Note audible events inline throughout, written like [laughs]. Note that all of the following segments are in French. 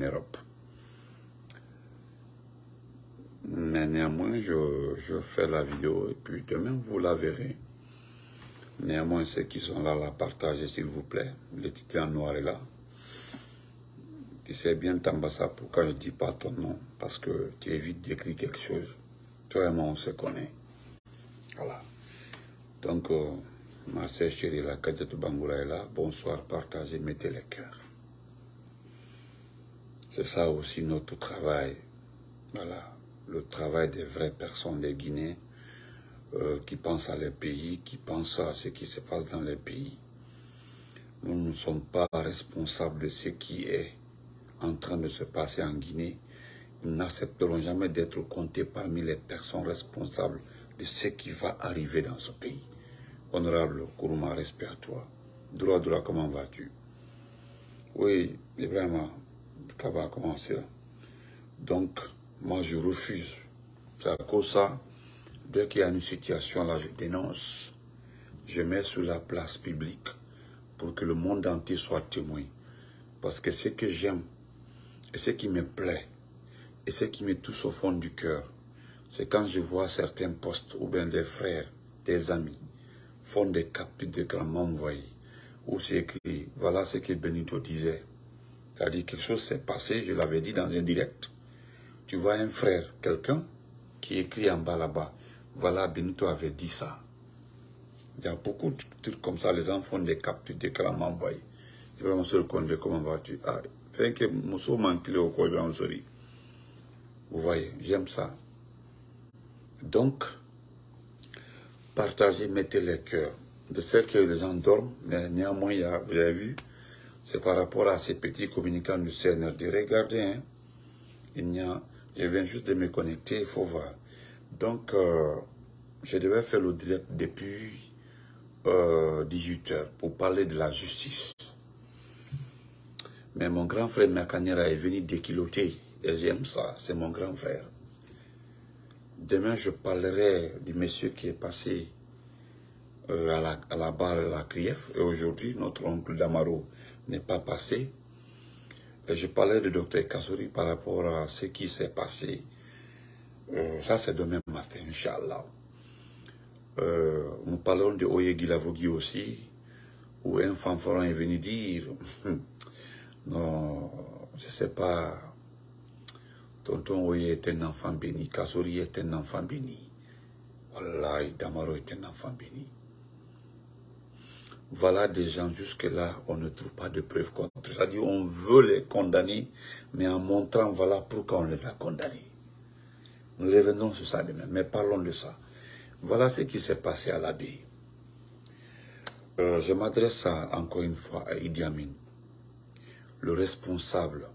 Europe. Mais néanmoins, je, fais la vidéo et puis demain, vous la verrez. Néanmoins, ceux qui sont là, la partagez s'il vous plaît. Le titre en noir est là. Tu sais bien, Tambassa, pourquoi je dis pas ton nom Parce que tu évites d'écrire quelque chose. Toi et moi, on se connaît. Voilà. Donc, euh, ma sœur chérie, la cadette Bangoula est là. Bonsoir, partagez, mettez les cœurs. C'est ça aussi notre travail. Voilà. Le travail des vraies personnes des Guinéens euh, qui pensent à leur pays, qui pensent à ce qui se passe dans les pays. Nous ne sommes pas responsables de ce qui est en train de se passer en Guinée. Nous n'accepterons jamais d'être comptés parmi les personnes responsables de ce qui va arriver dans ce pays. Honorable Kourouma, respect à toi. Droit, droit, comment vas-tu? Oui, Kaba, comment c'est Donc, moi, je refuse. C'est à cause ça, dès qu'il y a une situation là, je dénonce. Je mets sur la place publique pour que le monde entier soit témoin. Parce que ce que j'aime et ce qui me plaît et ce qui me touche au fond du cœur, c'est quand je vois certains postes ou bien des frères, des amis, font des captures d'écran m'envoyer, où c'est écrit, voilà ce que Benito disait. C'est-à-dire quelque chose s'est passé, je l'avais dit dans un direct. Tu vois un frère, quelqu'un, qui écrit en bas là-bas, voilà, Benito avait dit ça. Il y a beaucoup de trucs comme ça, les gens font des captures d'écran m'envoyer. Je vais me conduire, comment vas-tu? Ah, fais que Mousso manque au quoi, Vous voyez, j'aime ça. Donc, partagez, mettez les cœurs. De celles que les gens dorment, mais néanmoins, il y a, vous avez vu, c'est par rapport à ces petits communicants du CNRD. Regardez, hein, il y a, je viens juste de me connecter, il faut voir. Donc, euh, je devais faire le direct depuis euh, 18 heures pour parler de la justice. Mais mon grand frère Makanera est venu déquiloter, et j'aime ça, c'est mon grand frère. Demain, je parlerai du monsieur qui est passé euh, à, la, à, la, barre de la Krief. Et aujourd'hui, notre oncle Damaro n'est pas passé. Et je parlais de docteur Kassouri par rapport à ce qui s'est passé. Euh, ça, c'est demain matin, Inch'Allah. Euh, nous parlerons de Oye Gilavogui aussi, où un fanfaron est venu dire, [laughs] non, je ne sais pas, Tonton Oye est un enfant béni, Kassouri est un enfant béni. Wallahi, Damaro est un enfant béni. Voilà des gens, jusque-là, on ne trouve pas de preuves contre. C'est-à-dire, on veut les condamner, mais en montrant, voilà pourquoi on les a condamnés. Nous revenons sur ça demain, mais parlons de ça. Voilà ce qui s'est passé à l'abbaye. Euh, je m'adresse encore une fois à Idi Amin, le responsable,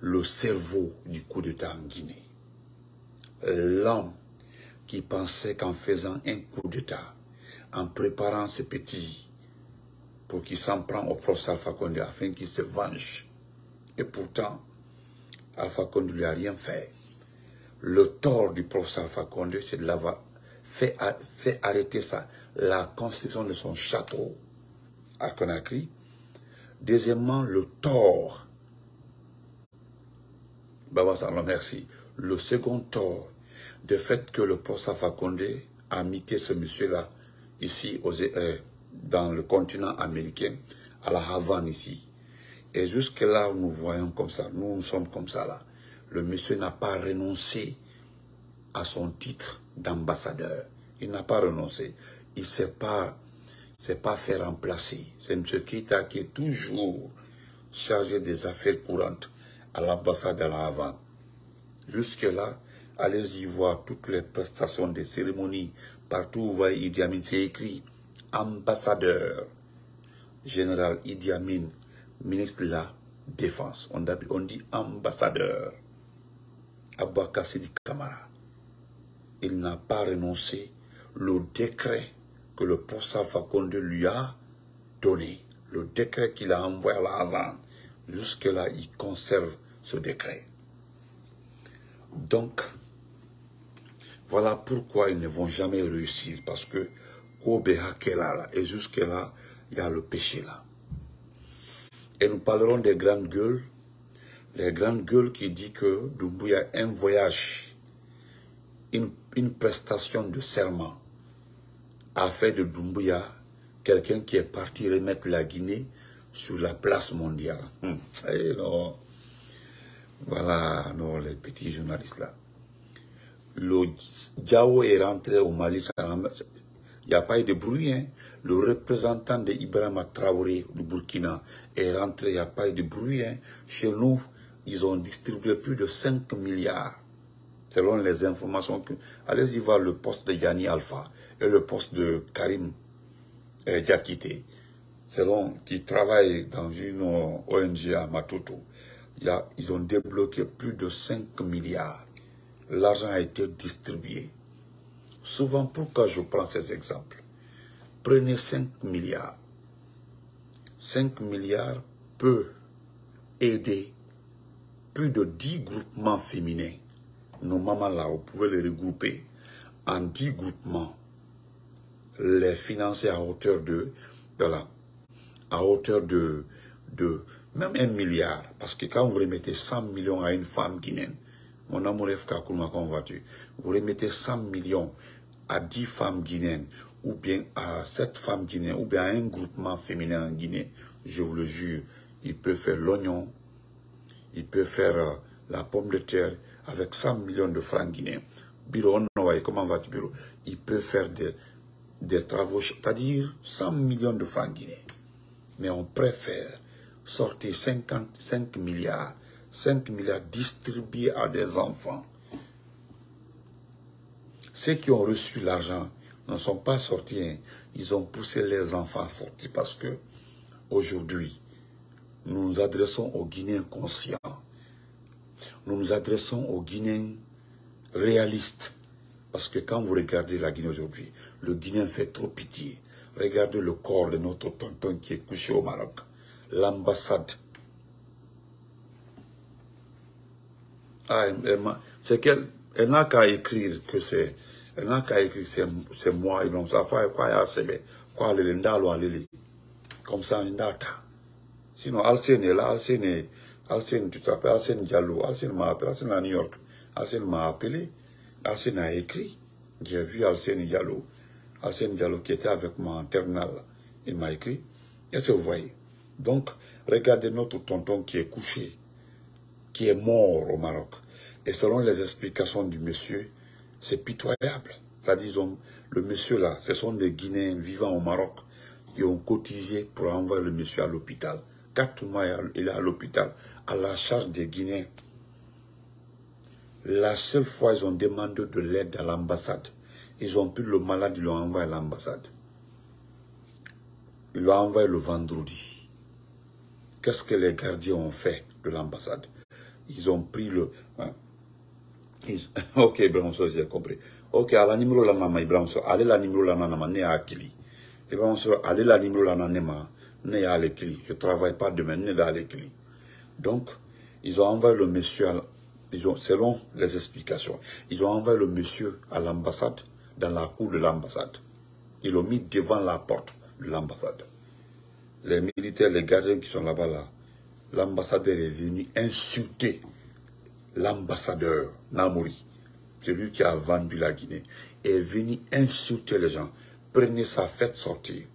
le cerveau du coup d'État en Guinée. L'homme qui pensait qu'en faisant un coup d'État, en préparant ce petit pour qu'il s'en prend au professeur Alpha Condé afin qu'il se venge. Et pourtant, Alpha Condé ne lui a rien fait. Le tort du professeur Alpha Condé, c'est de l'avoir fait, arrêter ça, la construction de son château à Conakry. Deuxièmement, le tort. Baba Salom, merci. Le second tort, de fait que le professeur Alpha Condé a mité ce monsieur-là ici aux, euh, dans le continent américain, à la Havane ici. Et jusque là, nous voyons comme ça, nous, nous sommes comme ça là. Le monsieur n'a pas renoncé à son titre d'ambassadeur. Il n'a pas renoncé. Il ne s'est pas, pas fait remplacer. C'est M. Kita qui est toujours chargé des affaires courantes à l'ambassade de la Havane. Jusque-là, allez-y voir toutes les prestations des cérémonies. Partout où vous voyez Idi Amin, c'est écrit ambassadeur général Idi Amin, ministre de la Défense. On, dit ambassadeur. Abouaka Sidi Kamara. Il n'a pas renoncé le décret que le professeur Fakonde lui a donné. Le décret qu'il a envoyé à la Havane. Jusque-là, il conserve ce décret. Donc, voilà pourquoi ils ne vont jamais réussir. Parce que et jusque-là, il y a le péché là. Et nous parlerons des grandes gueules, les grandes gueules qui disent que Doumbouya un voyage, une, une prestation de serment a fait de Doumbouya quelqu'un qui est parti remettre la Guinée sur la place mondiale. [laughs] Non. Voilà, non, les petits journalistes là. Le Diao est rentré au Mali, il n'y a pas eu de bruit. Hein. Le représentant de Ibrahima Traoré du Burkina est rentré, il n'y a pas eu de bruit. Hein. Chez nous, ils ont distribué plus de 5 milliards. Selon les informations que... Allez-y voir le poste de Yanni Alpha et le poste de Karim Diakité. Selon qui travaille dans une ONG à Matutu. ils ont débloqué plus de 5 milliards. L'argent a été distribué. Souvent, pourquoi je prends ces exemples? Prenez 5 milliards. 5 milliards peut aider plus de 10 groupements féminins. Nos mamans là, vous pouvez les regrouper en 10 groupements. Les financer à hauteur de, voilà, à hauteur de, de même un milliard. Parce que quand vous remettez 100 millions à une femme guinéenne, mon amour est vous remettez 100 millions à 10 femmes guinéennes, ou bien à 7 femmes guinéennes, ou bien à un groupement féminin en Guinée, je vous le jure, il peut faire l'oignon, il peut faire euh, la pomme de terre avec 100 millions de francs guinéens. Bureau, comment va tu bureau Il peut faire des, des travaux, c'est-à-dire 100 millions de francs guinéens. Mais on préfère sortir 55 milliards, 5 milliards distribués à des enfants. Ceux qui ont reçu l'argent ne sont pas sortis. Hein. Ils ont poussé les enfants à sortir parce que aujourd'hui, nous nous adressons aux Guinéens conscients. Nous nous adressons aux Guinéens réalistes. Parce que quand vous regardez la Guinée aujourd'hui, le Guinéen fait trop pitié. Regardez le corps de notre tonton qui est couché au Maroc. L'ambassade. Ah, c'est qu'elle n'a qu'à écrire que c'est... Elle n'a qu'à écrire c'est moi, et donc ça fait quoi, quoi, comme ça, une data. Sinon, Alcène est là, Alcène est, Alcène, tu t'appelles Alcène Diallo, Alcène m'a appelé, Alcène à New York, Alcène m'a appelé, Alcène a écrit, j'ai vu Alcène Diallo, Alcène Diallo qui était avec moi en terminale, il m'a écrit, est-ce que vous voyez Donc, regardez notre tonton qui est couché, qui est mort au Maroc, et selon les explications du monsieur, c'est pitoyable. C'est-à-dire, le monsieur là, ce sont des Guinéens vivant au Maroc qui ont cotisé pour envoyer le monsieur à l'hôpital. Quatre mois, il est à l'hôpital, à la charge des Guinéens. La seule fois, ils ont demandé de l'aide à l'ambassade. Ils ont pris le malade, ils l'ont envoyé à l'ambassade. Ils l'ont envoyé le vendredi. Qu'est-ce que les gardiens ont fait de l'ambassade? Ils ont pris le... Hein, [laughs] ok, Ibrahim j'ai compris. Ok, à la numéro la nama Ibrahim allez la numéro la nama, ne a kili. Ibrahim allez la numéro la nama, ne a le kili. Je travaille pas demain, ne a le kili. Donc, ils ont envoyé le monsieur, ils ont, selon les explications, ils ont envoyé le monsieur à l'ambassade, dans la cour de l'ambassade. Ils l'ont mis devant la porte de l'ambassade. Les militaires, les gardiens qui sont là-bas, là, l'ambassadeur est venu insulter l'ambassadeur Namouri, celui qui a vendu la Guinée, est venu insulter les gens. Prenez sa fête sortir.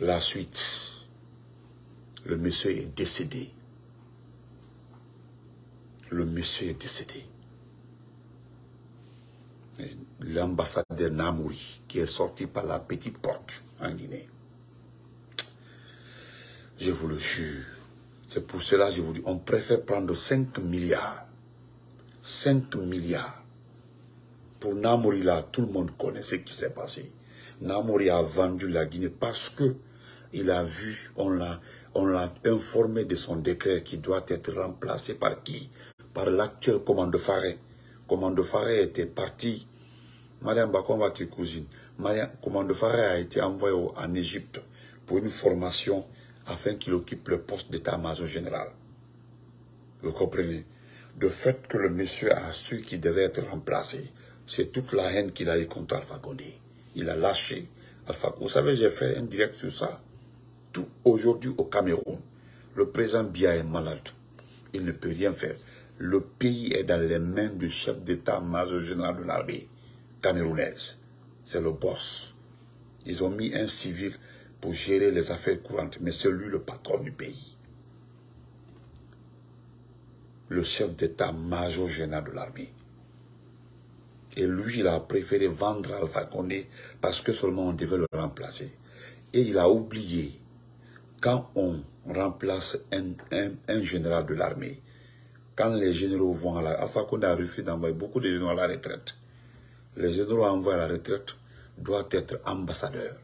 La suite, le monsieur est décédé. Le monsieur est décédé. L'ambassadeur Namouri, qui est sorti par la petite porte en Guinée. Je vous le jure, c'est pour cela je vous dis, on préfère prendre 5 milliards. 5 milliards. Pour Namori, là, tout le monde connaît ce qui s'est passé. Namori a vendu la Guinée parce que il a vu, on l'a on l'a informé de son décret qui doit être remplacé par qui? Par l'actuel commande Faré. Commande Faré était parti. Madame Bakon va cousine. Commande Faré a été envoyé en Égypte pour une formation afin qu'il occupe le poste d'état-major général. Vous comprenez? Le fait que le monsieur a su qu'il devait être remplacé, c'est toute la haine qu'il a eu contre Alpha Condé. Il a lâché Alpha Vous savez, j'ai fait un direct sur ça. Tout aujourd'hui au Cameroun, le président Bia est malade. Il ne peut rien faire. Le pays est dans les mains du chef d'état-major général de l'armée camerounaise. C'est le boss. Ils ont mis un civil pour gérer les affaires courantes, mais c'est lui le patron du pays. Le chef d'état-major général de l'armée. Et lui, il a préféré vendre Alpha Condé parce que seulement on devait le remplacer. Et il a oublié, quand on remplace un, général de l'armée, quand les généraux vont à la... Alpha Condé a refusé d'envoyer beaucoup de généraux à la retraite. Les généraux envoyés à la retraite doivent être ambassadeurs,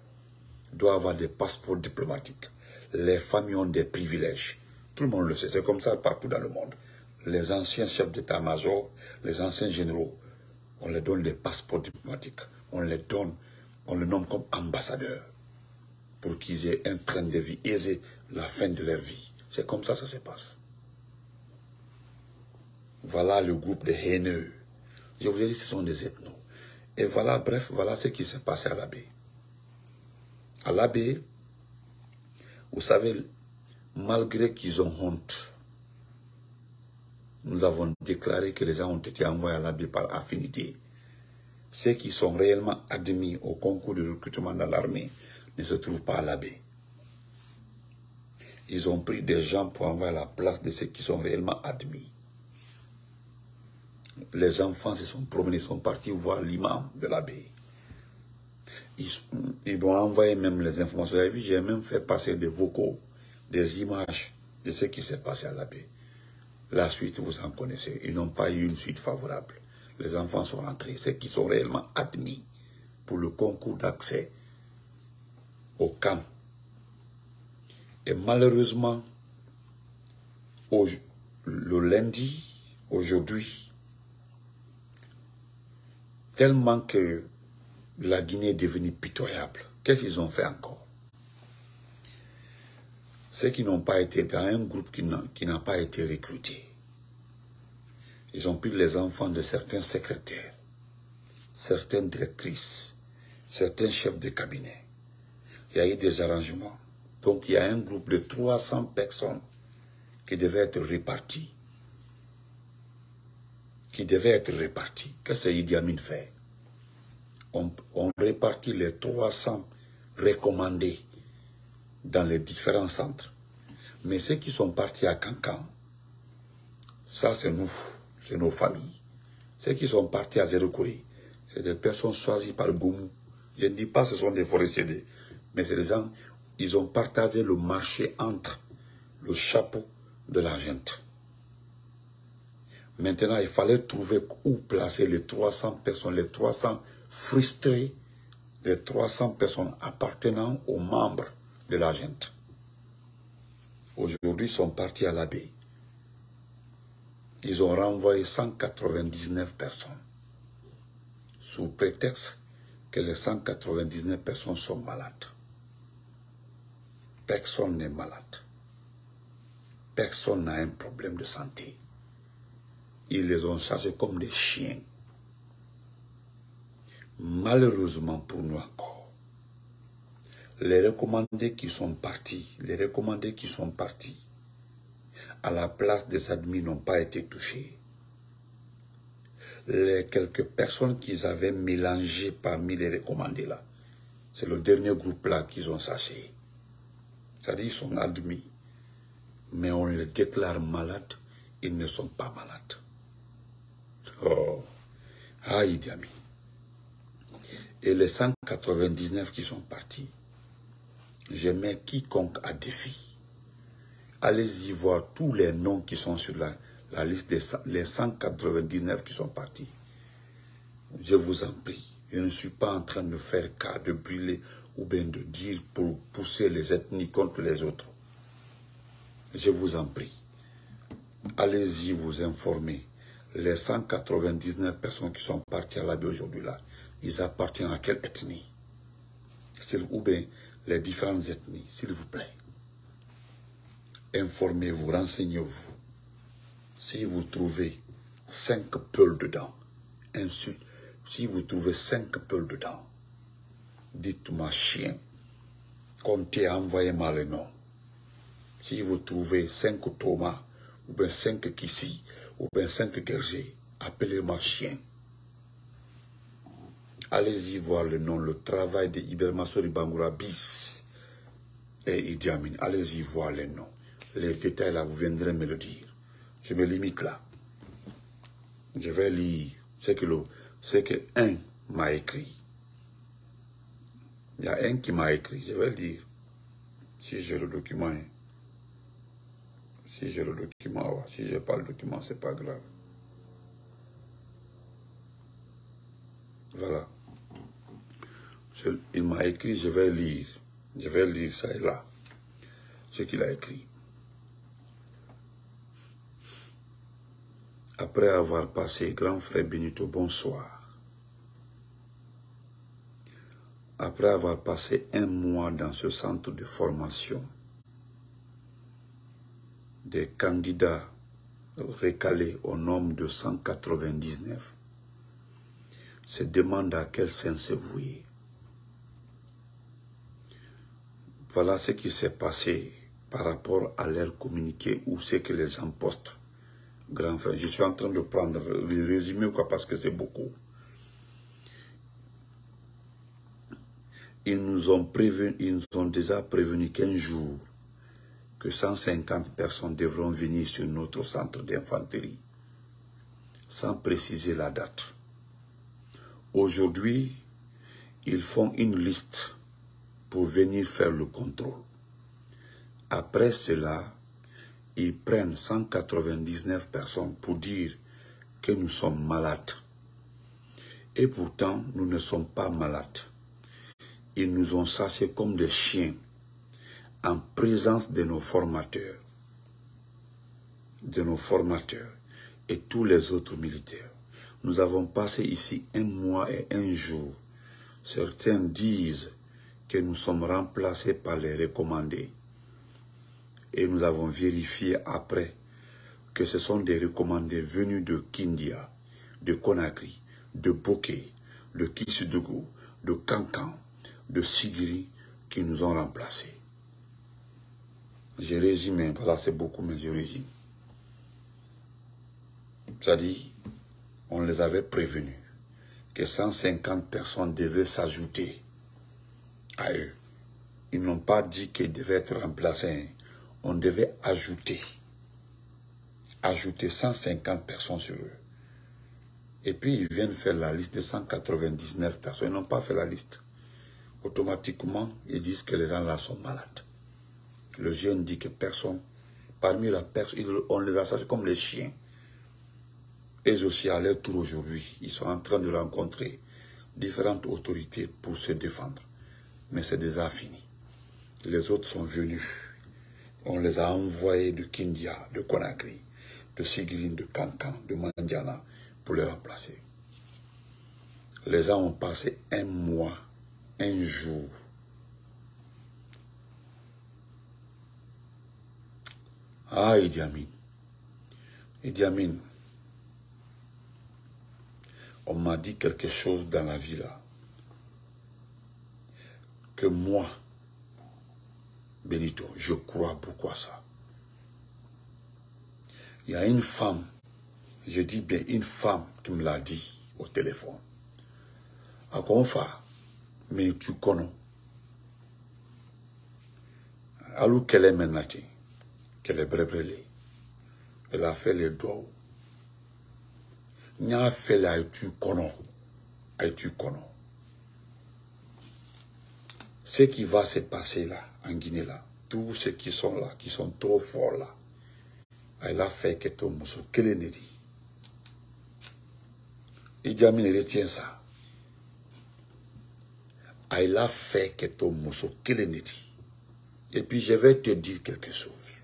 doivent avoir des passeports diplomatiques. Les familles ont des privilèges. Tout le monde le sait, c'est comme ça partout dans le monde. Les anciens chefs d'état-major, les anciens généraux, on leur donne des passeports diplomatiques, on les donne, on les nomme comme ambassadeurs pour qu'ils aient un train de vie aisé la fin de leur vie. C'est comme ça que ça se passe. Voilà le groupe des haineux. Je vous ai dit, ce sont des ethnos. Et voilà, bref, voilà ce qui s'est passé à l'abbé. À l'abbé, vous savez, malgré qu'ils ont honte, nous avons déclaré que les gens ont été envoyés à l'abbé par affinité. Ceux qui sont réellement admis au concours de recrutement dans l'armée ne se trouvent pas à l'abbé. Ils ont pris des gens pour envoyer à la place de ceux qui sont réellement admis. Les enfants se sont promenés, sont partis voir l'imam de l'abbé. Ils, ils vont envoyer même les informations. J'ai même fait passer des vocaux, des images de ce qui s'est passé à l'abbé. La suite, vous en connaissez. Ils n'ont pas eu une suite favorable. Les enfants sont rentrés. Ceux qui sont réellement admis pour le concours d'accès au camp. Et malheureusement, le lundi, aujourd'hui, tellement que la Guinée est devenue pitoyable, qu'est-ce qu'ils ont fait encore? Ceux qui n'ont pas été dans un groupe qui n'a pas été recruté. Ils ont pris les enfants de certains secrétaires, certaines directrices, certains chefs de cabinet. Il y a eu des arrangements. Donc il y a un groupe de 300 personnes qui devaient être réparties. Qui devaient être réparties. Qu'est-ce que Idi Amin fait? On, répartit les 300 recommandés dans les différents centres. Mais ceux qui sont partis à Cancan, ça c'est nous, c'est nos familles. Ceux qui sont partis à Zérokouri, c'est des personnes choisies par Goumou. Je ne dis pas que ce sont des forestiers, mais c'est des gens, ils ont partagé le marché entre le chapeau de la. Maintenant, il fallait trouver où placer les 300 personnes, les 300 frustrés, les 300 personnes appartenant aux membres de la gente. Aujourd'hui, ils sont partis à l'abbé. Ils ont renvoyé 199 personnes sous prétexte que les 199 personnes sont malades. Personne n'est malade. Personne n'a un problème de santé. Ils les ont chassés comme des chiens. Malheureusement pour nous encore, les recommandés qui sont partis, les recommandés qui sont partis, à la place des admis n'ont pas été touchés. Les quelques personnes qu'ils avaient mélangées parmi les recommandés là, c'est le dernier groupe là qu'ils ont saché. C'est-à-dire qu'ils sont admis, mais on les déclare malades, ils ne sont pas malades. Oh, aïe. Et les 199 qui sont partis, je mets quiconque à défi. Allez-y voir tous les noms qui sont sur la, liste des les 199 qui sont partis. Je vous en prie, je ne suis pas en train de faire cas de brûler ou bien de dire pour pousser les ethnies contre les autres. Je vous en prie, allez-y vous informer. Les 199 personnes qui sont parties à la aujourd'hui là, ils appartiennent à quelle ethnie? Ou bien les différentes ethnies, s'il vous plaît. Informez-vous, renseignez-vous. Si vous trouvez cinq peuls dedans, insulte. Si vous trouvez cinq peuls dedans, dites-moi chien. Comptez, envoyez-moi le nom. Si vous trouvez cinq Thomas ou bien cinq Kissi, ou bien cinq Gergé, appelez-moi chien. Allez-y voir le nom, le travail de Ibermasori Bangoura bis et Idi Amin. Allez-y voir les noms. Les détails là, vous viendrez me le dire. Je me limite là. Je vais lire ce que, le, ce que un m'a écrit. Il y a un qui m'a écrit, je vais lire. Si j'ai le document. Hein. Si j'ai le document, si je n'ai pas le document, c'est pas grave. Voilà. Il m'a écrit, je vais lire. Je vais lire ça et là. Ce qu'il a écrit. Après avoir passé, grand frère Benito, bonsoir. Après avoir passé un mois dans ce centre de formation, des candidats recalés au nombre de 199 se demandent à quel sens se vouer. Voilà ce qui s'est passé par rapport à leur communiqué ou ce que les gens postent grand frère. Je suis en train de prendre le résumé quoi, parce que c'est beaucoup. Ils nous ont prévenu, ils nous ont déjà prévenu qu'un jour, que 150 personnes devront venir sur notre centre d'infanterie, sans préciser la date. Aujourd'hui, ils font une liste pour venir faire le contrôle. Après cela, ils prennent 199 personnes pour dire que nous sommes malades. Et pourtant, nous ne sommes pas malades. Ils nous ont sassés comme des chiens en présence de nos formateurs, de nos formateurs et tous les autres militaires. Nous avons passé ici un mois et un jour. Certains disent que nous sommes remplacés par les recommandés. Et nous avons vérifié après que ce sont des recommandés venus de Kindia, de Conakry, de Bokeh, de Kisudougou, de Kankan, de Sigiri qui nous ont remplacés. J'ai résumé, voilà c'est beaucoup, mais je résume. C'est-à-dire, on les avait prévenus que 150 personnes devaient s'ajouter eux. Ils n'ont pas dit qu'ils devaient être remplacés on devait ajouter, ajouter 150 personnes sur eux. Et puis ils viennent faire la liste de 199 personnes. Ils n'ont pas fait la liste. Automatiquement, ils disent que les gens là sont malades. Le jeune dit que personne, parmi la personne, on les assassine comme les chiens. Et aussi à leur tour aujourd'hui, ils sont en train de rencontrer différentes autorités pour se défendre. Mais c'est déjà fini. Les autres sont venus on les a envoyés de Kindia, de Conakry, de Sigrin, de Kankan, de Mandiana, pour les remplacer. Les gens ont passé un mois, un jour. Ah, Idi Amin. Idi Amin. On m'a dit quelque chose dans la vie là. Que moi, Benito, je crois pourquoi ça. Il y a une femme, je dis bien une femme qui me l'a dit au téléphone. À Konfa, mais tu connais. Alors qu'elle est maintenant, qu'elle est brébrélée. Elle a fait les doigts. N'a fait la tu connais. tu connais. Ce qui va se passer là, en Guinée là, tous ceux qui sont là, qui sont trop forts là, elle a fait que ton muso kelen ne dit. Idi Amin retient ça. Elle a fait que ton muso kelen ne dit. Et puis je vais te dire quelque chose.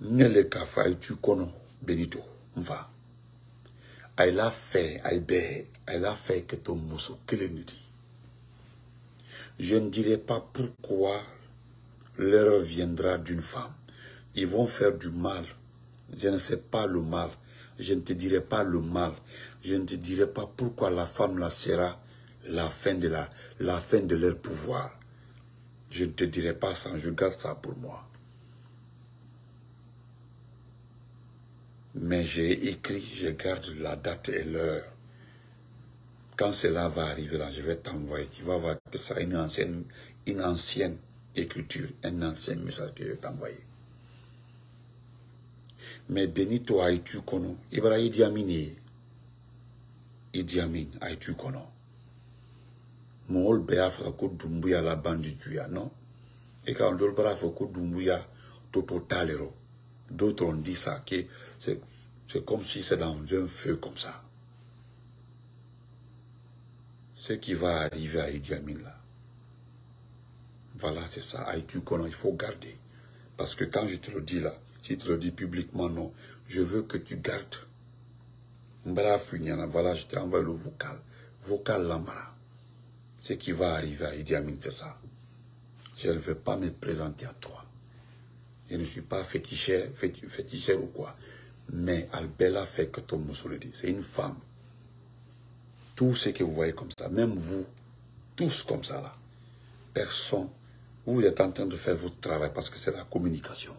Ne le kafa tu connais Benito, va. Elle a fait, elle a fait que ton muso kelen ne dit. Je ne dirai pas pourquoi l'heure viendra d'une femme. Ils vont faire du mal. Je ne sais pas le mal. Je ne te dirai pas le mal. Je ne te dirai pas pourquoi la femme la sera la fin de, la fin de leur pouvoir. Je ne te dirai pas ça, je garde ça pour moi. Mais j'ai écrit, je garde la date et l'heure. Quand cela va arriver là, je vais t'envoyer. Tu vas voir que ça une ancienne, une ancienne écriture, un ancien message que je vais t'envoyer. Mais Benito Haïtu Kono, Ibrahim Idi Amin Idi Amin Haïtu Kono. Y'a fɔ ko Dumbuya la bandi juya non? Et quand dɔw b'a fɔ ko Dumbuya toto t'ale d'autres ont dit ça que c'est comme si c'est dans un feu comme ça. Ce qui va arriver à Idi Amin là. Voilà c'est ça. Haïtu Kono il faut garder. Parce que quand je te le dis là si tu le dis publiquement non. Je veux que tu gardes. Voilà je t'ai envoyé le vocal. Vocal Lambara ce qui va arriver à Idi Amin, c'est ça. Je ne veux pas me présenter à toi. Je ne suis pas féticheur, féticheur ou quoi. Mais Albella fait que ton le dit. C'est une femme. Tout ce que vous voyez comme ça, même vous, tous comme ça là, personne, vous êtes en train de faire votre travail parce que c'est la communication.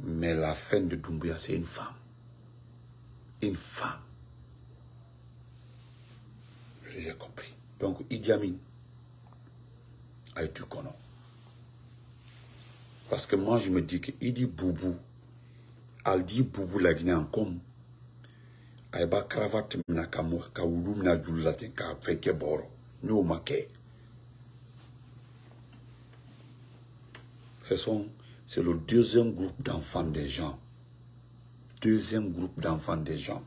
Mais la fin de Doumbouya, c'est une femme. Une femme j'ai compris. Donc, Idi Amin a été connu. Parce que moi, je me dis que Idi Boubou, Aldi Boubou la Guinée en com, Aïba cravate mina ka ten ka boro. N'o ma kɛ c'est le deuxième groupe d'enfants des gens. Deuxième groupe d'enfants des gens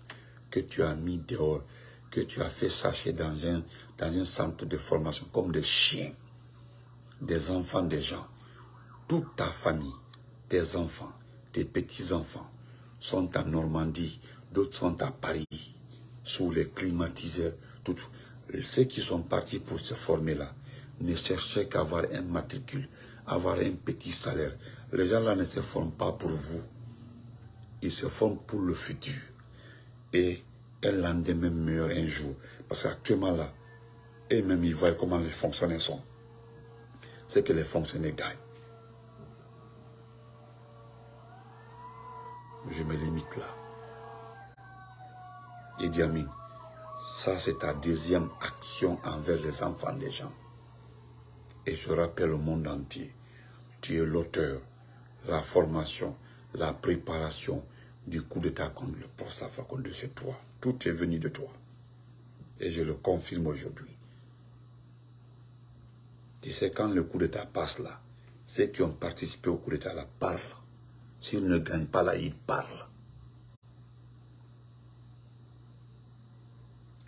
que tu as mis dehors que tu as fait sacher dans un, dans un centre de formation comme des chiens, des enfants des gens. Toute ta famille, tes enfants, tes petits-enfants sont en Normandie, d'autres sont à Paris, sous les climatiseurs. Ceux qui sont partis pour se former là ne cherchaient qu'à avoir un matricule, avoir un petit salaire. Les gens là ne se forment pas pour vous. Ils se forment pour le futur. Et un lendemain meilleur un jour. Parce qu'actuellement là, et même ils voient comment les fonctionnaires sont. C'est que les fonctionnaires gagnent. Je me limite là. Et Amin, ça c'est ta deuxième action envers les enfants des gens. Et je rappelle au monde entier, tu es l'auteur, la formation, la préparation, du coup d'état contre le poste de c'est toi. Tout est venu de toi. Et je le confirme aujourd'hui. Tu sais, quand le coup d'état passe là, ceux qui ont participé au coup d'état là parlent. S'ils ne gagnent pas là, ils parlent.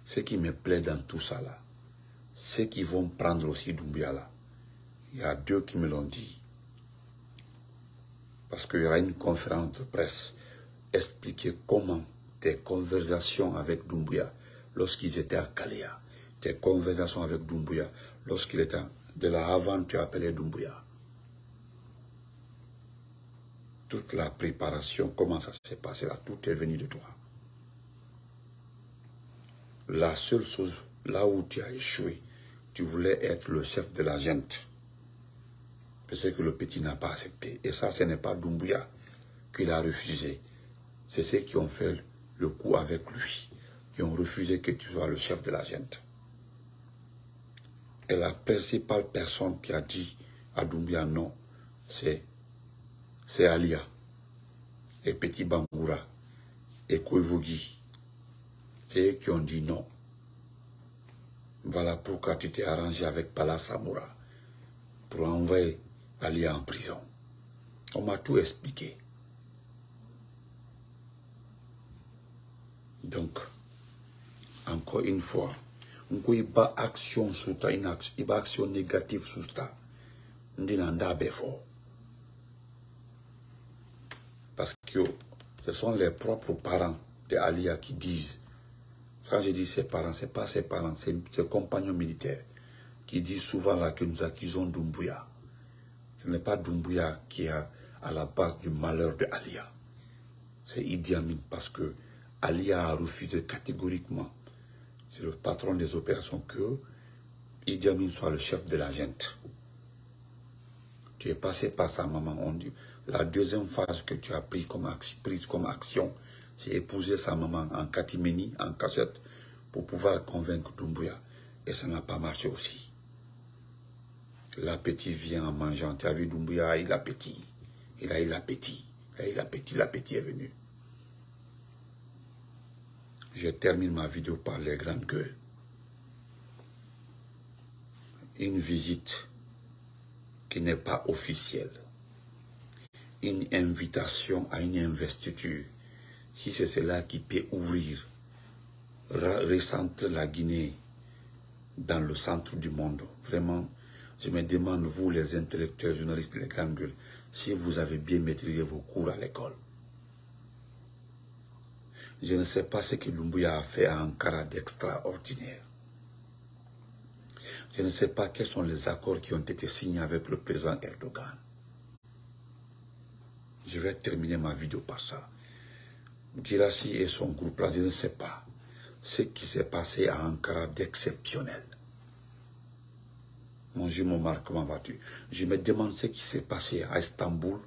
Ce qui me plaît dans tout ça là, ceux qui vont prendre aussi Doumbia là, il y a deux qui me l'ont dit. Parce qu'il y aura une conférence de presse expliquer comment tes conversations avec Doumbouya, lorsqu'ils étaient à Kalia, tes conversations avec Doumbouya, lorsqu'il était de la avant, tu appelais Doumbouya. Toute la préparation, comment ça s'est passé là, tout est venu de toi. La seule chose, là où tu as échoué, tu voulais être le chef de la gente. C'est que le petit n'a pas accepté. Et ça, ce n'est pas Doumbouya qu'il a refusé c'est ceux qui ont fait le coup avec lui, qui ont refusé que tu sois le chef de la gente. Et la principale personne qui a dit à Doumbia non, c'est Alia, et Petit Bangoura, et Koivogi. C'est eux qui ont dit non. Voilà pourquoi tu t'es arrangé avec Pala Samoura pour envoyer Alia en prison. On m'a tout expliqué. Donc, encore une fois, on peut pas action sur ta, action, il action négative sur ta. Parce ce sont les propres parents de Alia qui disent, quand je dis ses parents, ce n'est pas ses parents, c'est ses compagnons militaires qui disent souvent là que nous accusons Doumbouya. Ce n'est pas Doumbouya qui est à la base du malheur de Alia. C'est Idi Amin parce que Ali a refusé catégoriquement. C'est le patron des opérations que Idi Amin soit le chef de la gente. Tu es passé par sa maman. On dit, la deuxième phase que tu as prise comme action, c'est épouser sa maman en catimini, en cachette, pour pouvoir convaincre Doumbouya. Et ça n'a pas marché aussi. L'appétit vient en mangeant. Tu as vu Doumbouya a eu l'appétit. Il a eu l'appétit. Il a l'appétit. L'appétit est venu. Je termine ma vidéo par les grandes gueules. Une visite qui n'est pas officielle. Une invitation à une investiture. Si c'est cela qui peut ouvrir, recentrer la Guinée dans le centre du monde. Vraiment, je me demande, vous les intellectuels, journalistes, les grandes gueules, si vous avez bien maîtrisé vos cours à l'école. Je ne sais pas ce que Lumbuya a fait à Ankara d'extraordinaire. Je ne sais pas quels sont les accords qui ont été signés avec le président Erdogan. Je vais terminer ma vidéo par ça. Girassi et son groupe là, je ne sais pas ce qui s'est passé à Ankara d'exceptionnel. Mon jumeau Marc, comment vas-tu? Je me demande ce qui s'est passé à Istanbul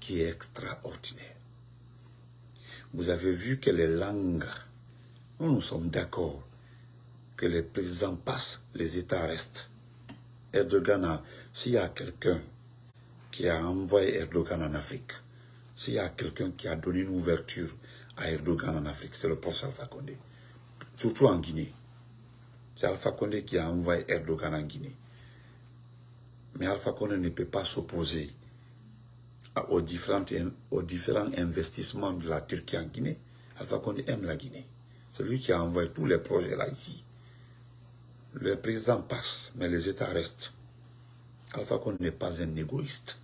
qui est extraordinaire. Vous avez vu que les langues, nous, nous sommes d'accord que les présidents passent, les États restent. Erdogan, s'il y a quelqu'un qui a envoyé Erdogan en Afrique, s'il y a quelqu'un qui a donné une ouverture à Erdogan en Afrique, c'est le professeur Alpha Condé. Surtout en Guinée. C'est Alpha Condé qui a envoyé Erdogan en Guinée. Mais Alpha Condé ne peut pas s'opposer aux différents, aux différents investissements de la Turquie en Guinée. Alpha Condé aime la Guinée. C'est lui qui a envoyé tous les projets là ici. Le président passe, mais les États restent. Alpha Condé n'est pas un égoïste.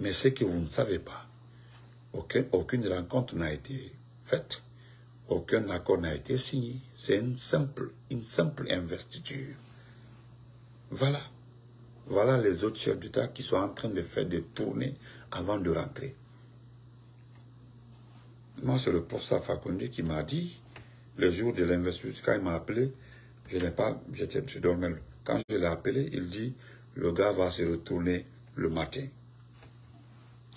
Mais ce que vous ne savez pas, aucune, rencontre n'a été faite, aucun accord n'a été signé. C'est une simple, une simple investiture. Voilà. Voilà les autres chefs d'État qui sont en train de faire des tournées avant de rentrer. Moi, c'est le professeur Fakonde qui m'a dit, le jour de l'investiture, quand il m'a appelé, je n'ai pas, j'étais, je dormais. Quand je l'ai appelé, il dit, le gars va se retourner le matin.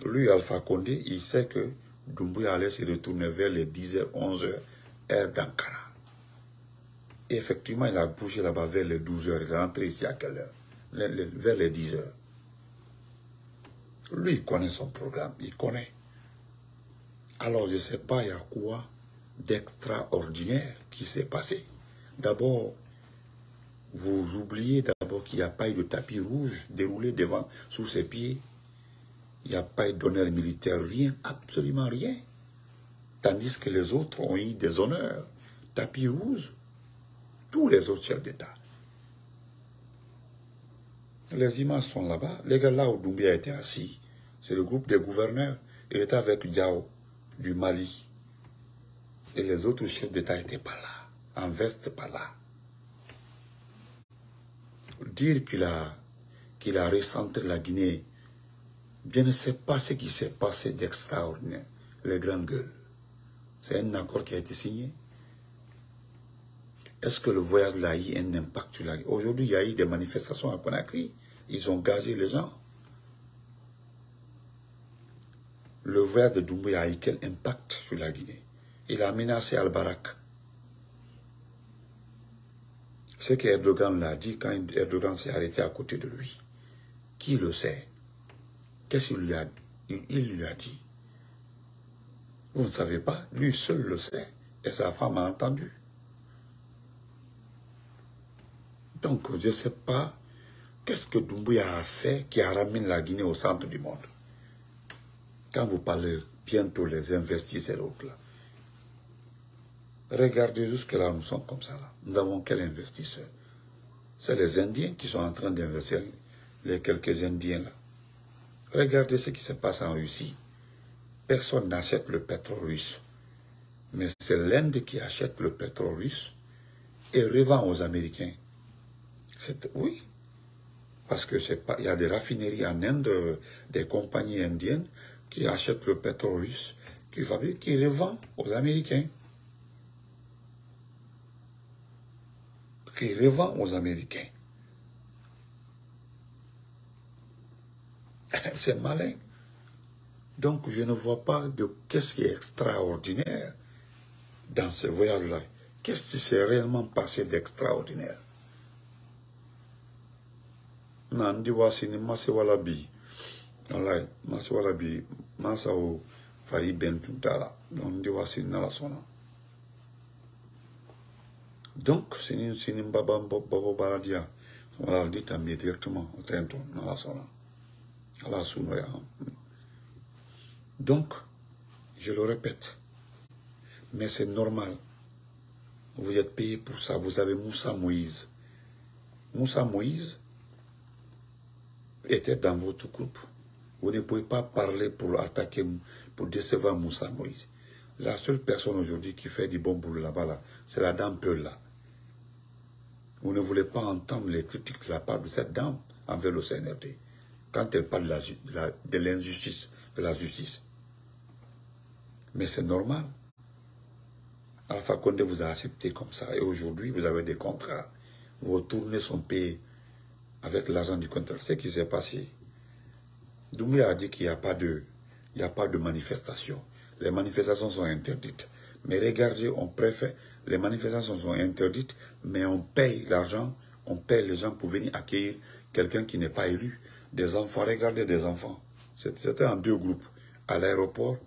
Lui, Alpha Condé, il sait que Doumbouya allait se retourner vers les 10h, 11h, heure d'Ankara. Effectivement, il a bougé là-bas vers les 12h. Il est rentré ici à quelle heure? Vers les 10h. Lui, il connaît son programme. Il connaît. Alors, je ne sais pas, il y a quoi d'extraordinaire qui s'est passé. D'abord, vous oubliez d'abord qu'il n'y a pas eu de tapis rouge déroulé devant, sous ses pieds. Il n'y a pas eu d'honneur militaire, rien, absolument rien. Tandis que les autres ont eu des honneurs. Tapis rouge, tous les autres chefs d'État. Les images sont là-bas. Les gars là où Doumbia était assis, c'est le groupe des gouverneurs. Il était avec Diao du Mali. Et les autres chefs d'État n'étaient pas là. En veste, pas là. Dire qu'il a, qu'il a recentré la Guinée, je ne sais pas ce qui s'est passé d'extraordinaire. Les grandes gueules. C'est un accord qui a été signé. Est-ce que le voyage là a eu un impact sur la Guinée Aujourd'hui, il y a eu des manifestations à Conakry. Ils ont gazé les gens. Le voyage de Doumbouya a eu quel impact sur la Guinée? Il a menacé Al-Barak. Ce qu'Erdogan l'a dit quand Erdogan s'est arrêté à côté de lui. Qui le sait? Qu'est-ce qu'il lui a dit? Il lui a dit. Vous ne savez pas Lui seul le sait. Et sa femme a entendu. Donc, je ne sais pas qu'est-ce que Doumbouya a fait qui a ramené la Guinée au centre du monde? Quand vous parlez bientôt les investisseurs là, regardez jusque-là, nous sommes comme ça là. Nous avons quels investisseurs C'est les Indiens qui sont en train d'investir, les quelques Indiens là. Regardez ce qui se passe en Russie. Personne n'achète le pétrole russe. Mais c'est l'Inde qui achète le pétrole russe et revend aux Américains. Oui, parce que il y a des raffineries en Inde, des compagnies indiennes qui achètent le pétrole russe, qui fabriquent, qui revendent aux Américains. qui revend aux Américains. C'est malin. Donc je ne vois pas de qu'est-ce qui est extraordinaire dans ce voyage-là. Qu'est-ce qui s'est réellement passé d'extraordinaire Nandi wasini mase wala bi. Wallahi, mase wala bi. Masa o fari ben tuntala. Nandi wasini nala sona. Donc, c'est une c'est une baba baba baradia. Voilà, dit à directement au tento nala sona. Donc, je le répète, mais c'est normal. Vous êtes payé pour ça. Vous avez Moussa Moïse. Moussa Moïse était dans votre groupe. Vous ne pouvez pas parler pour attaquer, pour décevoir Moussa Moïse. La seule personne aujourd'hui qui fait du bon boulot là-bas, c'est la dame Peul là. Vous ne voulez pas entendre les critiques de la part de cette dame envers le CNRD. Quand elle parle de l'injustice, de, la justice. Mais c'est normal. Alpha Condé vous a accepté comme ça. Et aujourd'hui, vous avez des contrats. Vos tournées sont payées avec l'argent du contrat. Ce qui s'est passé. Doumbia a dit qu'il n'y a pas de manifestation. Les manifestations sont interdites. Mais regardez, on préfère, les manifestations sont interdites, mais on paye l'argent, on paye les gens pour venir accueillir quelqu'un qui n'est pas élu. Des enfants, regardez des enfants. C'était en deux groupes, à l'aéroport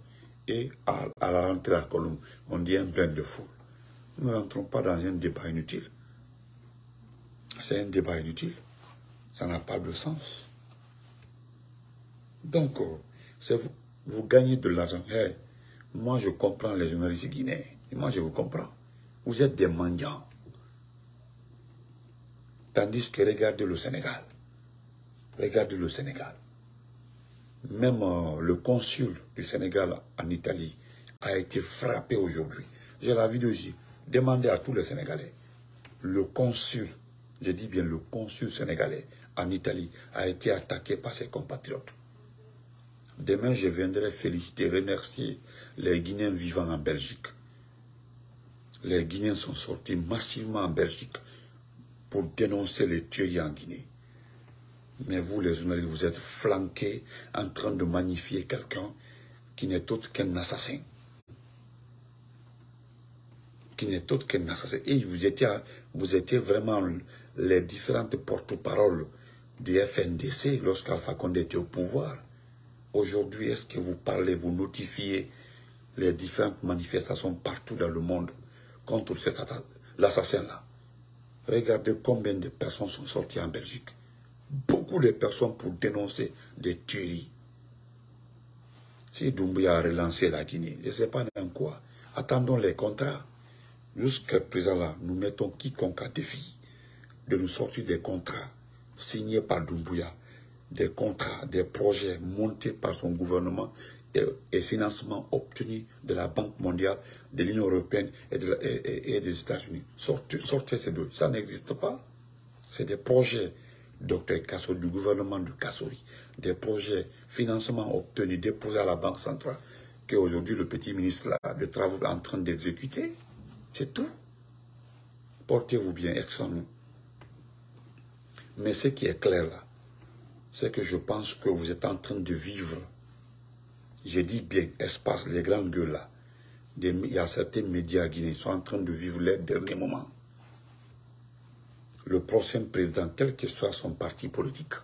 et à, la rentrée à Colombe. On dit un plein de foule. Nous ne rentrons pas dans un débat inutile. C'est un débat inutile. Ça n'a pas de sens. Donc, euh, vous, vous gagnez de l'argent. moi, je comprends les journalistes guinéens. Et moi, je vous comprends. Vous êtes des mendiants. Tandis que regardez le Sénégal. Regardez le Sénégal. Même euh, le consul du Sénégal en Italie a été frappé aujourd'hui. J'ai la vidéo ici. Demandez à tous les Sénégalais. Le consul, je dis bien le consul sénégalais en Italie, a été attaqué par ses compatriotes. Demain, je viendrai féliciter, remercier les Guinéens vivant en Belgique. Les Guinéens sont sortis massivement en Belgique pour dénoncer les tueries en Guinée. Mais vous, les journalistes, vous êtes flanqués en train de magnifier quelqu'un qui n'est autre qu'un assassin. Qui n'est autre qu'un assassin. Et vous étiez, vous étiez vraiment les différentes porte-paroles du FNDC lorsqu'Alpha Condé était au pouvoir. Aujourd'hui, est-ce que vous parlez, vous notifiez les différentes manifestations partout dans le monde contre l'assassin-là? Regardez combien de personnes sont sorties en Belgique beaucoup de personnes pour dénoncer des tueries. Si Doumbouya a relancé la Guinée, je ne sais pas dans quoi, attendons les contrats. Jusqu'à présent là, nous mettons quiconque à défi de nous sortir des contrats signés par Doumbouya, des contrats, des projets montés par son gouvernement et, financements obtenus de la Banque mondiale, de l'Union européenne et, des États-Unis. Sortez ces deux. Ça n'existe pas. C'est des projets docteur Kassori, du gouvernement de Kassori, des projets, financements obtenus, déposés à la Banque centrale, qu'aujourd'hui le petit ministre de travaux est en train d'exécuter. C'est tout. Portez-vous bien, ex nous. Mais ce qui est clair là, c'est que je pense que vous êtes en train de vivre, j'ai dit bien, espace, les grandes gueules là, il y a certains médias guinéens qui sont en train de vivre les derniers moments le prochain président, quel que soit son parti politique,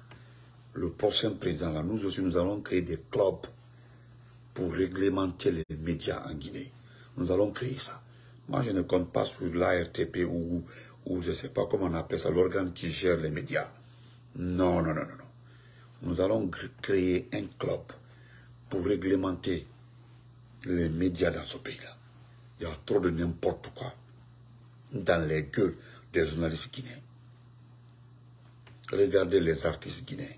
le prochain président, là, nous aussi, nous allons créer des clubs pour réglementer les médias en Guinée. Nous allons créer ça. Moi, je ne compte pas sur l'ARTP ou, ou je ne sais pas comment on appelle ça, l'organe qui gère les médias. Non, non, non, non, non. Nous allons créer un club pour réglementer les médias dans ce pays-là. Il y a trop de n'importe quoi dans les gueules des journalistes guinéens. Regardez les artistes guinéens.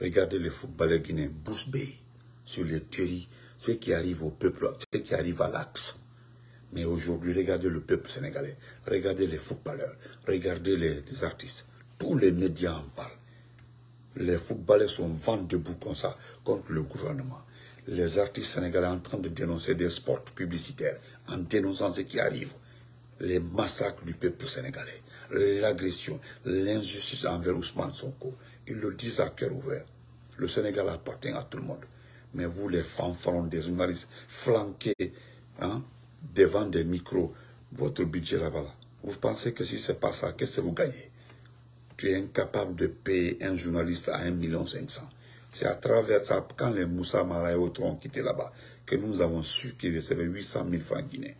Regardez les footballeurs guinéens. Bruce sur les tueries, ce qui arrive au peuple, ce qui arrive à l'axe. Mais aujourd'hui, regardez le peuple sénégalais. Regardez les footballeurs. Regardez les, artistes. Tous les médias en parlent. Les footballeurs sont vent debout comme ça contre le gouvernement. Les artistes sénégalais en train de dénoncer des sports publicitaires, en dénonçant ce qui arrive. Les massacres du peuple sénégalais l'agression, l'injustice envers Ousmane Sonko. Ils le disent à cœur ouvert. Le Sénégal appartient à tout le monde. Mais vous, les fanfarons des journalistes, flanqués hein, devant des micros, votre budget là-bas, vous pensez que si c'est pas ça, qu'est-ce que vous gagnez? Tu es incapable de payer un journaliste à 1,5 million. C'est à travers ça, quand les Moussa Mara et autres ont quitté là-bas, que nous avons su qu'ils recevaient 800 000 francs guinéens.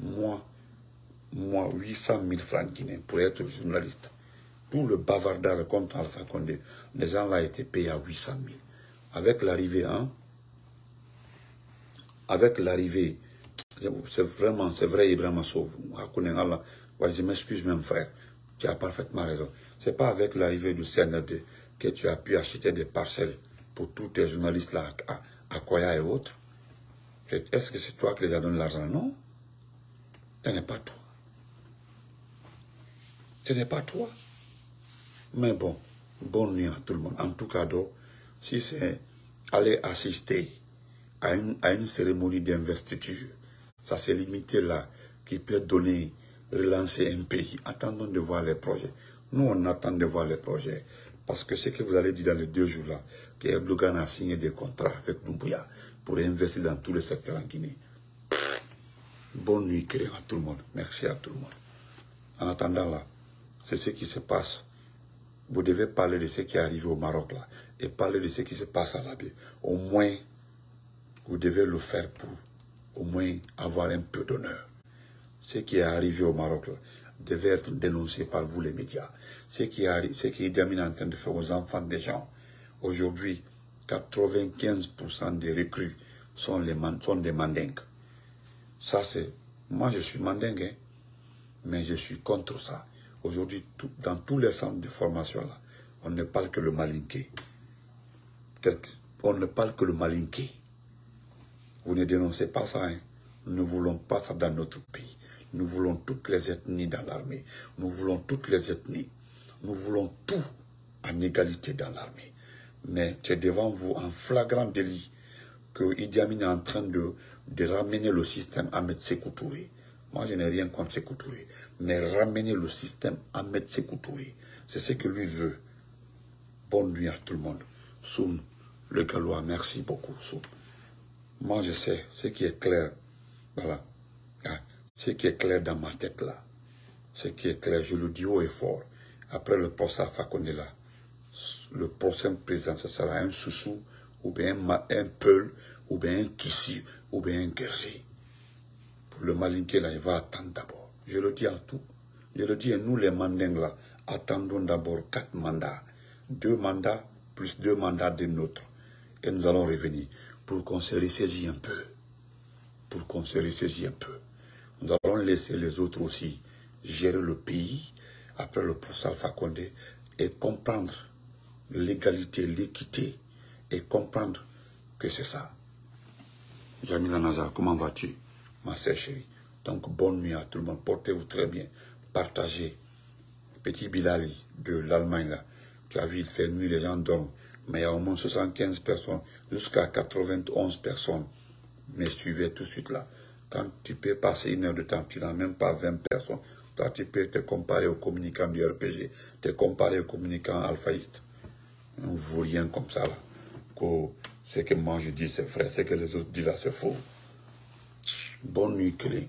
Moi, moi, 800 000 francs guinéens pour être journaliste. Tout le bavardage contre Alpha Condé, les gens là étaient payés à 800 000. Avec l'arrivée, hein, avec l'arrivée, c'est vraiment, c'est vrai, Ibrahim Assov, je m'excuse même frère, tu as parfaitement raison. C'est pas avec l'arrivée du CNRD que tu as pu acheter des parcelles pour tous tes journalistes là, à, à Koya et autres. Est-ce que c'est toi qui les as donné l'argent? Non. Ce n'est pas toi. Ce n'est pas toi. Mais bon, bonne nuit à tout le monde. En tout cas, si c'est aller assister à une, à une cérémonie d'investiture, ça s'est limité là, qui peut donner, relancer un pays. Attendons de voir les projets. Nous, on attend de voir les projets. Parce que ce que vous allez dire dans les deux jours là, que Erdogan a signé des contrats avec Doumbouya pour investir dans tous les secteurs en Guinée. Bonne nuit, à tout le monde. Merci à tout le monde. En attendant là, c'est ce qui se passe. Vous devez parler de ce qui est arrivé au Maroc là et parler de ce qui se passe à Labé. Au moins, vous devez le faire pour au moins avoir un peu d'honneur. Ce qui est arrivé au Maroc là, devait être dénoncé par vous les médias. Ce qui, arrive, ce qui est en train de faire aux enfants des gens. Aujourd'hui, 95% des recrues sont, les, sont des mandingues. Ça, c'est... Moi, je suis mandingue, hein, mais je suis contre ça. Aujourd'hui, dans tous les centres de formation, là, on ne parle que le malinqué. On ne parle que le malinqué. Vous ne dénoncez pas ça. Hein. Nous ne voulons pas ça dans notre pays. Nous voulons toutes les ethnies dans l'armée. Nous voulons toutes les ethnies. Nous voulons tout en égalité dans l'armée. Mais c'est devant vous en flagrant délit que Idi Amin est en train de, ramener le système à mettre ses Touré. Moi, je n'ai rien contre ses Touré. Mais ramener le système à mettre ses Touré, c'est ce que lui veut. Bonne nuit à tout le monde. Soum, le Galois, merci beaucoup, Soum. Moi, je sais ce qui est clair. Voilà. Ah, ce qui est clair dans ma tête là. Ce qui est clair, je le dis haut et fort. Après le procès à Fakonde là, le prochain président, ce sera un Soussou, ou bien un, Peul, ou bien un Kissi, ou bien un Gergé. Le Malinké là, il va attendre d'abord. Je le dis à tout. Je le dis à nous les Mandingues là, attendons d'abord quatre mandats. Deux mandats plus deux mandats de nôtres. Et nous allons revenir pour qu'on se ressaisit un peu. Pour qu'on se ressaisit un peu. Nous allons laisser les autres aussi gérer le pays après le procès Alpha et comprendre l'égalité, l'équité et comprendre que c'est ça. Jamila Nazar, comment vas-tu, ma sœur chérie Donc, bonne nuit à tout le monde. Portez-vous très bien. Partagez. Petit Bilali de l'Allemagne, là. Tu as vu, il fait nuit, les gens dorment mais il y a au moins 75 personnes, jusqu'à 91 personnes mais suivez tout de suite là. Quand tu peux passer une heure de temps, tu n'as même pas 20 personnes. Toi, tu peux te comparer aux communicants du RPG, te comparer aux communicants alphaïstes. On ne vaut rien comme ça là. Ce que moi je dis c'est vrai, ce que les autres disent là c'est faux. Bonne nuit, Clé.